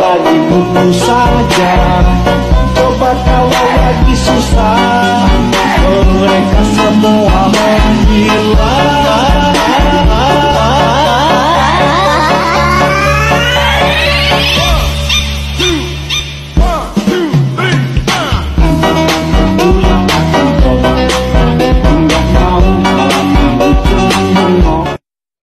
lagi butuh saja. Coba kalau lagi susah.